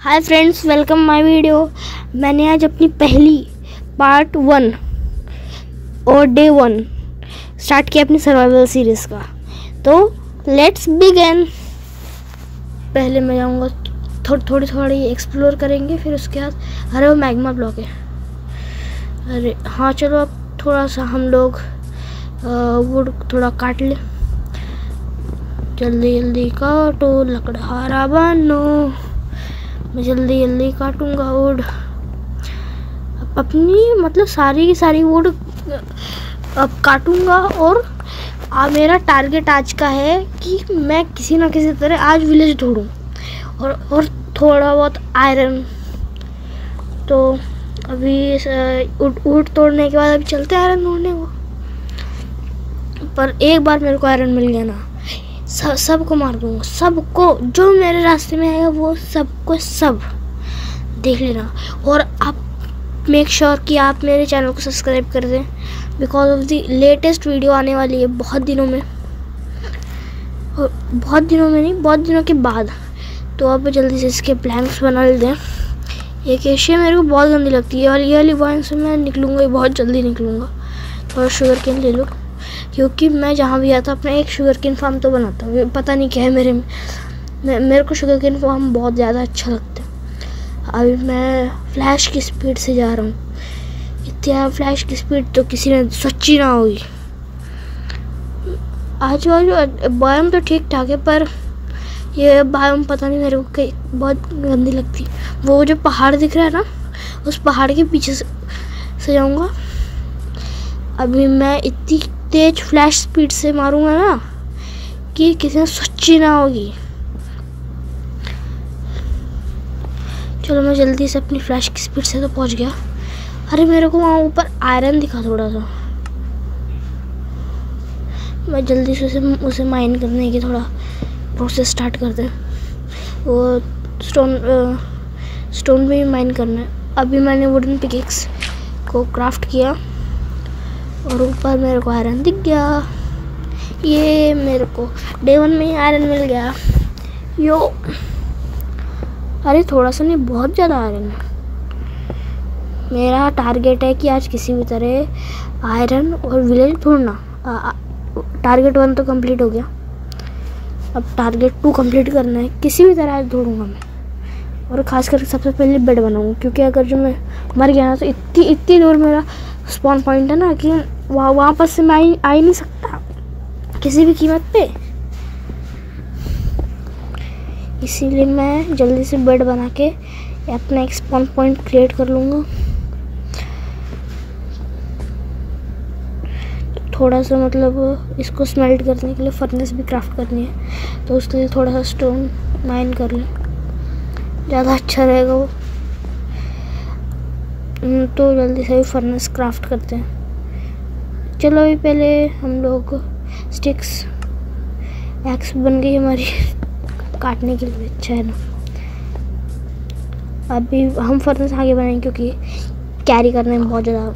Hi friends welcome my video मैंने आज अपनी पहली पार्ट वन और डे वन स्टार्ट किया अपनी सर्वाइवल सीरीज़ का। तो लेट्स बिगिन पहले मैं जाऊँगा थोड़ी थोड़ी थोड़ी एक्सप्लोर करेंगे, फिर उसके बाद, अरे वो मैग्मा ब्लॉक है। अरे हाँ चलो अब थोड़ा सा हम लोग वुड थोड़ा काट ले। जल्दी जल्दी काटो, लकड़हारा बनो। मैं जल्दी जल्दी काटूँगा वुड अपनी मतलब सारी की सारी वुड अब काटूँगा और आ, मेरा टारगेट आज का है कि मैं किसी ना किसी तरह आज विलेज ढूंढूं। और और थोड़ा बहुत आयरन तो अभी ऊट तोड़ने के बाद अभी चलते आयरन ढूँढने को। पर एक बार मेरे को आयरन मिल गया ना। सब सबको मार दूँगा। सबको, जो मेरे रास्ते में आएगा, वो सबको सब। देख लेना। और आप मेक श्योर sure कि आप मेरे चैनल को सब्सक्राइब कर दें। Because of the latest video आने वाली है बहुत दिनों में। और बहुत दिनों में नहीं, बहुत दिनों के बाद। तो आप जल्दी से इसके प्लैंक्स बना लेते हैं। एक एशिया मेरे को बहुत गंदी लगती है। और ये वाली वन से मैं निकलूँगा बहुत जल्दी निकलूँगा। थोड़ा शुगर केन ले लो। क्योंकि मैं जहाँ भी आता अपना एक शुगर किन फार्म तो बनाता हूँ। पता नहीं क्या है मेरे में। मेरे को शुगर केन फार्म बहुत ज़्यादा अच्छा लगता है। अभी मैं फ्लैश की स्पीड से जा रहा हूँ। इतना फ्लैश की स्पीड तो किसी ने सच्ची ना होगी। आज बाजू बायोम तो ठीक ठाक है, पर ये बायोम पता नहीं मेरे को बहुत गंदी लगती। वो जो पहाड़ दिख रहा है ना, उस पहाड़ के पीछे से जाऊँगा। अभी मैं इतनी तेज फ्लैश स्पीड से मारूँगा ना कि किसी ने सच्ची ना होगी। चलो मैं जल्दी से अपनी फ्लैश की स्पीड से तो पहुँच गया। अरे मेरे को वहाँ ऊपर आयरन दिखा थोड़ा सा। मैं जल्दी से उसे उसे माइन करने की थोड़ा प्रोसेस स्टार्ट कर दें वो स्टोन आ, स्टोन भी माइन करना है। अभी मैंने वुडन पिकेक्स को क्राफ्ट किया। और ऊपर मेरे को आयरन दिख गया। ये मेरे को डे वन में ही आयरन मिल गया। यो। अरे थोड़ा सा नहीं, बहुत ज़्यादा आयरन। मेरा टारगेट है कि आज किसी भी तरह आयरन और विलेज ढूंढना टारगेट वन तो कंप्लीट हो गया। अब टारगेट टू कंप्लीट करना है। किसी भी तरह आज ढूंढूँगा मैं। और ख़ास करके सबसे पहले बेड बनाऊँगा, क्योंकि अगर जो मैं मर गया ना तो इतनी इतनी दूर मेरा स्पॉन पॉइंट है ना कि वहाँ वहाँ पर से मैं आ ही नहीं सकता। किसी भी कीमत पे। इसीलिए मैं जल्दी से बेड बना के अपना एक स्पॉन पॉइंट क्रिएट कर लूँगा। थोड़ा सा मतलब इसको स्मेल्ट करने के लिए फर्नेस भी क्राफ्ट करनी है तो उसके लिए थोड़ा सा स्टोन माइन कर लें। ज़्यादा अच्छा रहेगा वो। तो जल्दी से फर्नेस क्राफ्ट करते हैं। चलो अभी पहले हम लोग स्टिक्स एक्स बन गई हमारी। काटने के लिए अच्छा है ना। अभी हम फर्नेस आगे बनाएँगे क्योंकि कैरी करने में बहुत ज़्यादा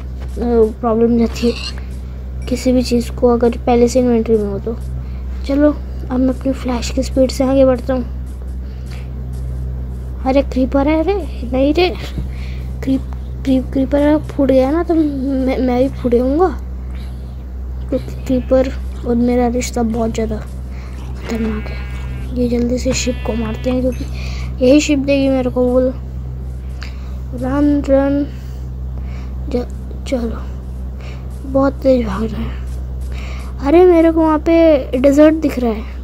प्रॉब्लम रहती है। किसी भी चीज़ को अगर पहले से इन्वेंट्री में हो तो। चलो, अब मैं अपनी फ्लैश की स्पीड से आगे बढ़ता हूँ। अरे क्रीपर है अरे नहीं रे। क्रीप क्रीप क्रीपर फूट गया ना तो मैं मैं भी फूट जाऊँगा। क्रीपर और मेरा रिश्ता बहुत ज़्यादा खतरनाक है। ये जल्दी से शिप को मारते हैं, क्योंकि यही शिप देगी मेरे को, बोल। Run run. चलो। बहुत तेज भाग रहे हैं। अरे, मेरे को वहाँ पे डेजर्ट दिख रहा है।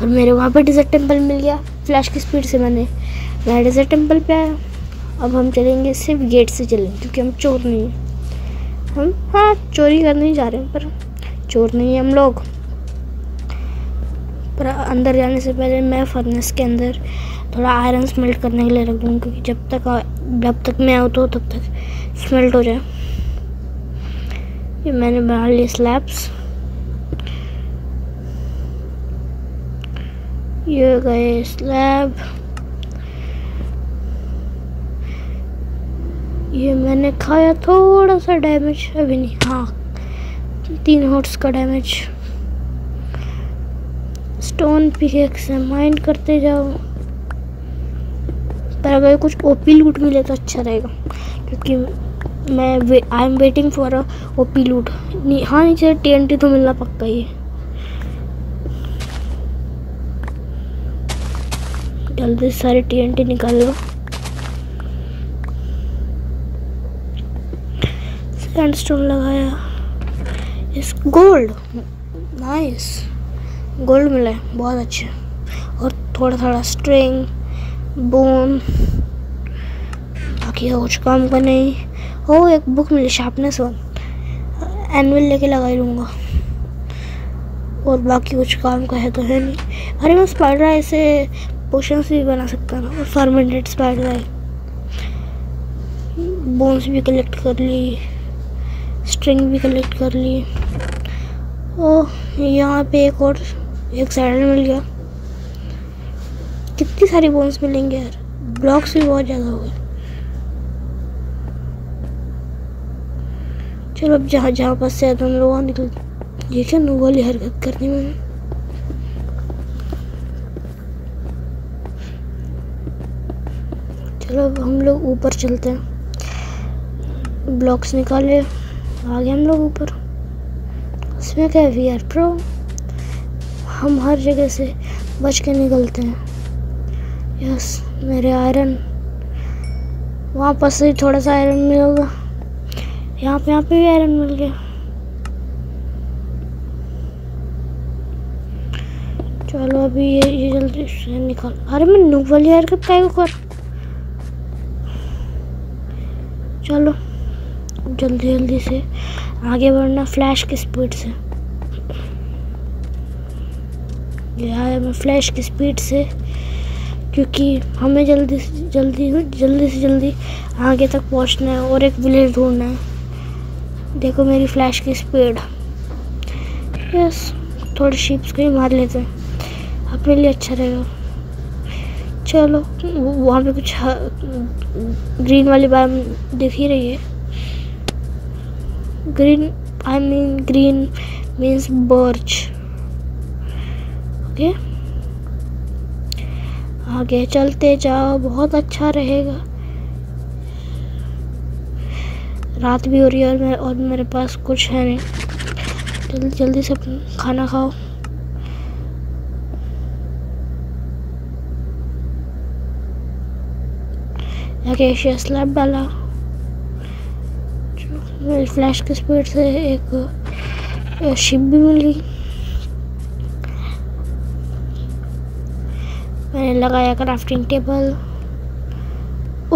और मेरे वहाँ पे डेजर्ट टेंपल मिल गया। फ्लैश की स्पीड से मैंने मैं डेजर्ट टेंपल पे आया। अब हम चलेंगे सिर्फ़ गेट से चलेंगे, क्योंकि हम चोर नहीं हैं। हम हाँ चोरी करने ही जा रहे हैं, पर चोर नहीं है हम लोग। पर अंदर जाने से पहले मैं फर्नेस के अंदर थोड़ा आयरन स्मेल्ट करने के लिए रख दूँगी क्योंकि जब तक जब तक मैं आऊँ तो तब तक स्मेल्ट हो जाए। ये मैंने बना लिए स्लैब्स ये गए स्लैब ये मैंने खाया, थोड़ा सा डैमेज अभी नहीं। हाँ तीन हॉट्स का डैमेज स्टोन पिकेक से माइंड करते जाओ। पर अगर कुछ ओपी लूट मिले तो अच्छा रहेगा, क्योंकि मैं I am waiting for a OP loot हाँ नीचे टी तो मिलना पक्का ही है। जल्दी सारे टीएनटी निकाल लो। स्टोन लगाया। इस गोल्ड नाइस गोल्ड मिला है, बहुत अच्छे। और थोड़ा थोड़ा स्ट्रिंग बोन बाकी कुछ काम का नहीं। हो एक बुक मिली शार्पनेस वन एनुअल लेके लगा ही लूँगा। और बाकी कुछ काम का है तो है नहीं। अरे, मैं स्पाइडर आई से पोशंस भी बना सकता ना और फर्मेंटेड स्पाइडर आई बोन्स भी कलेक्ट कर ली। स्ट्रिंग भी कलेक्ट कर ली ओह, यहाँ पे एक और, एक साइड मिल गया। कितनी सारी बोन्स मिलेंगे यार? ब्लॉक्स भी बहुत ज़्यादा हो गए। चलो, अब जहाँ जहाँ पास से हम लोग वहाँ निकल ये क्या नो वाली हरकत करनी मैंने? चलो, अब हम लोग ऊपर चलते हैं। ब्लॉक्स निकाले। आ गए हम लोग ऊपर इसमें क्या वी आर प्रो हम हर जगह से बच के निकलते हैं। यस मेरे आयरन वहाँ पर से थोड़ा सा आयरन मिलेगा। यहाँ पे यहाँ पे भी आयरन मिल गया। चलो अभी ये ये जल्दी से निकाल। अरे मैं नुक वाली हरकत का कर। चलो। जल्दी जल्दी से आगे बढ़ना फ्लैश की स्पीड से। ये आया मैं फ्लैश की स्पीड से, क्योंकि हमें जल्दी से, जल्दी जल्दी से जल्दी आगे तक पहुँचना है और एक विलेज ढूंढना है। देखो मेरी फ्लैश की स्पीड यस थोड़े शिप्स को ही मार लेते हैं। अपने लिए अच्छा रहेगा। चलो, वहाँ पे कुछ ग्रीन वाली बार दिख ही रही है। Green I mean green means birch okay आगे चलते जाओ, बहुत अच्छा रहेगा। रात भी हो रही है और मैं, और मेरे पास कुछ है नहीं। जल्दी जल्दी से खाना खाओ। स्लैब डाला फ्लैश की स्पीड से एक शिप भी मिल गई मैंने लगाया क्राफ्टिंग टेबल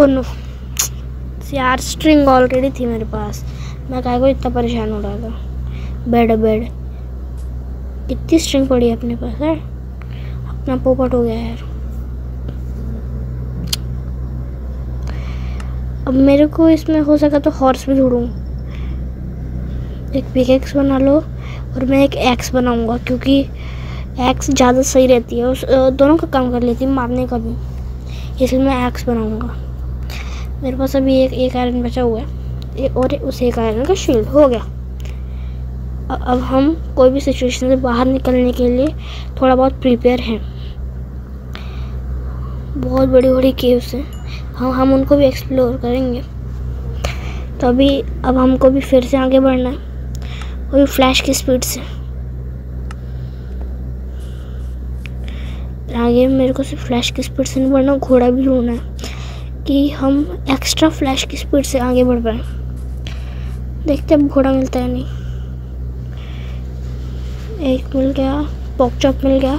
नो यार स्ट्रिंग ऑलरेडी थी मेरे पास मैं कहा को इतना परेशान हो रहा था बेड बेड कितनी स्ट्रिंग पड़ी है अपने पास है अपना पोपट हो गया यार अब मेरे को इसमें हो सका तो हॉर्स भी ढूंढूँ एक पिक एक्स बना लो और मैं एक एक्स बनाऊँगा क्योंकि एक्स ज़्यादा सही रहती है उस दोनों का काम कर लेती है, मारने का भी। इसलिए मैं एक्स बनाऊँगा। मेरे पास अभी एक एक आयरन बचा हुआ है। एक और उस एक आयरन का शील्ड हो गया। अब हम कोई भी सिचुएशन से बाहर निकलने के लिए थोड़ा बहुत प्रिपेयर हैं। बहुत बड़ी बड़ी केव्स हैं। हम हम उनको भी एक्सप्लोर करेंगे। तो अभी अब हमको भी फिर से आगे बढ़ना है। भी फ्लैश की स्पीड से। आगे मेरे को सिर्फ़ फ्लैश की स्पीड से नहीं बढ़ना, घोड़ा भी ढूंढना है कि हम एक्स्ट्रा फ्लैश की स्पीड से आगे बढ़ पाए। देखते अब घोड़ा मिलता है नहीं। एक मिल गया पॉक चॉप मिल गया।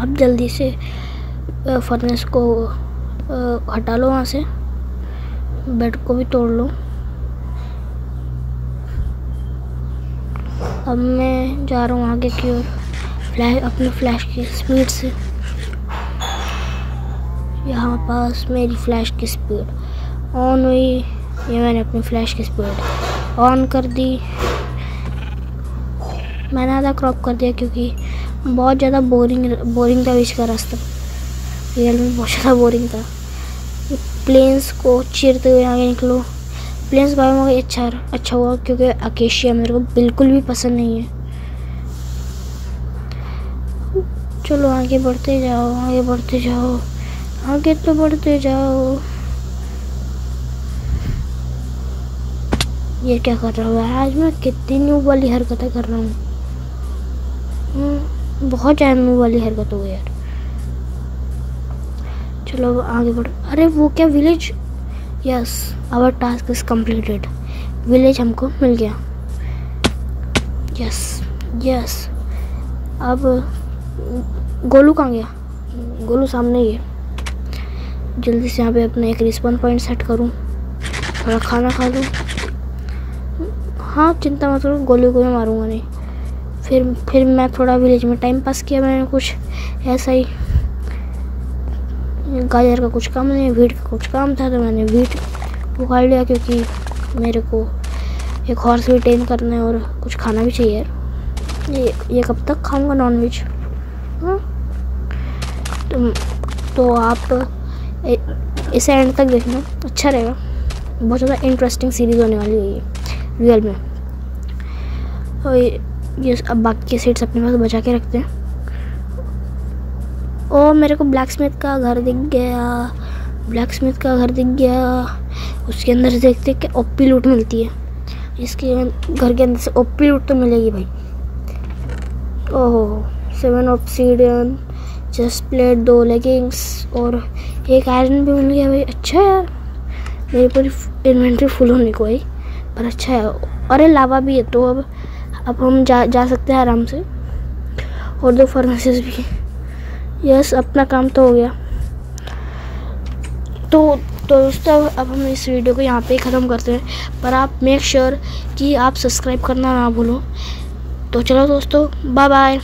अब जल्दी से फर्नेस को हटा लो वहाँ से। बेड को भी तोड़ लो। अब मैं जा रहा हूँ आगे की ओर। फ्लैश अपनी फ्लैश की स्पीड से। यहाँ पास मेरी फ्लैश की स्पीड। ऑन हुई। ये मैंने अपनी फ्लैश की स्पीड ऑन कर दी। मैंने आधा क्रॉप कर दिया क्योंकि बहुत ज़्यादा बोरिंग बोरिंग था बीच का रास्ता। रियल में बहुत ज़्यादा बोरिंग था। प्लेन्स को चीरते हुए आगे निकलो। प्लेन्स बायोम अच्छा अच्छा हुआ क्योंकि अकेशिया मेरे को बिल्कुल भी पसंद नहीं है। चलो आगे बढ़ते जाओ आगे बढ़ते जाओ आगे तो बढ़ते जाओ। ये क्या कर रहा हूँ आज मैं कितनी न्यू वाली हरकतें कर रहा हूँ। हम्म, बहुत ज़्यादा न्यू वाली हरकत हो गई यार। चलो आगे बढ़ो अरे वो क्या village yes our task is completed village हमको मिल गया। यस यस अब, गोलू कहाँ गया? गोलू सामने ही है। जल्दी से यहाँ पे अपना एक रिस्पॉन्स पॉइंट सेट करूँ। थोड़ा खाना खा लूँ। हाँ चिंता मत करो, गोलू को मैं मारूँगा नहीं। फिर फिर मैं थोड़ा विलेज में टाइम पास किया मैंने कुछ। ऐसा ही। गाजर का कुछ काम नहीं वीट का कुछ काम था तो मैंने वीट उखाड़ लिया क्योंकि मेरे को एक हॉर्स भी टेन करना है और कुछ खाना भी चाहिए। ये ये कब तक खाऊँगा नॉन वेज हाँ। तो, तो आप इसे एंड तक देखना अच्छा रहेगा। बहुत ज़्यादा इंटरेस्टिंग सीरीज़ होने वाली है ये रियल में। और ये अब बाकी सीट्स अपने पास बचा के रखते हैं। ओ, मेरे को ब्लैक स्मिथ का घर दिख गया। ब्लैक स्मिथ का घर दिख गया। उसके अंदर से देखते कि ओपी लूट मिलती है। इसके घर के अंदर से ओपी लूट तो मिलेगी भाई। ओहो सेवन ऑप्सीडियन जस्ट प्लेट दो लेगिंग्स और एक आयरन भी मिल गया भाई। अच्छा है। मेरी पूरी इन्वेंट्री फुल होने को आई पर अच्छा है। अरे लावा भी है तो अब अब हम जा जा सकते हैं आराम से। और दो फर्नेसेस भी यस, अपना काम तो हो गया। तो तो दोस्तों, अब हम इस वीडियो को यहाँ पे ख़त्म करते हैं। पर आप मेक श्योर sure कि आप सब्सक्राइब करना ना भूलो। तो चलो दोस्तों बाय बाय